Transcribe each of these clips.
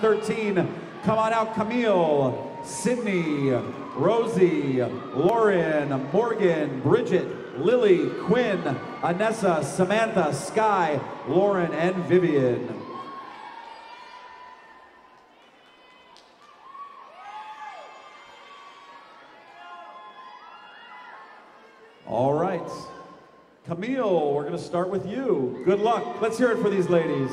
13. Come on out, Camille, Sydney, Rosie, Lauren, Morgan, Bridget, Lily, Quinn, Anessa, Samantha, Sky, Lauren, and Vivian. All right. Camille, we're going to start with you. Good luck. Let's hear it for these ladies.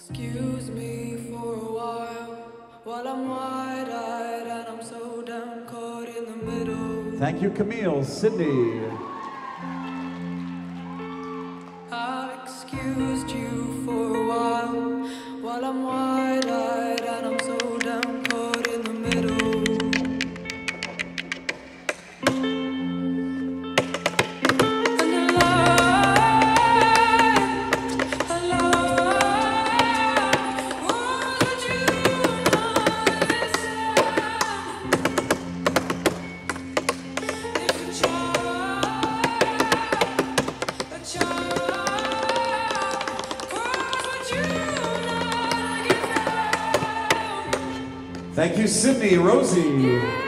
Excuse me for a while while I'm wide eyed and I'm so down caught in the middle. Thank you, Camille, Sydney. I've excused you for a while while I'm wide. Thank you, Sydney, Rosie.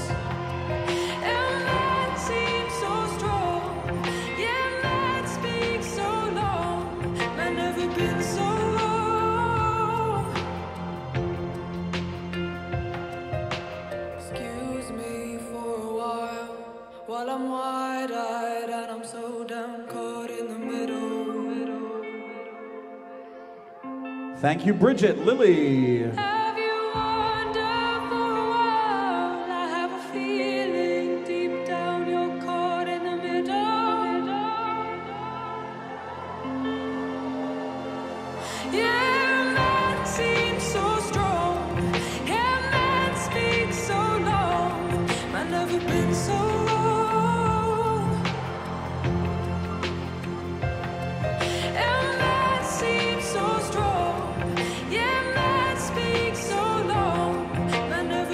While I'm wide eyed and I'm so caught in the middle. Thank you, Bridget, Lily. Hey.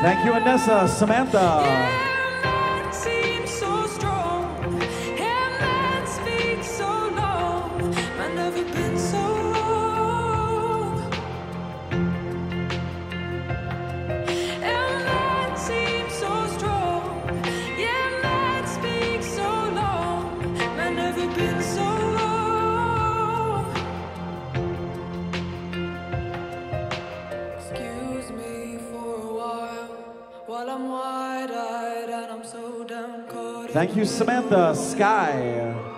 Thank you, Anessa, Samantha. Thank you, Samantha Sky.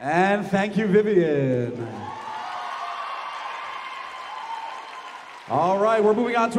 And thank you, Vivian. All right, we're moving on to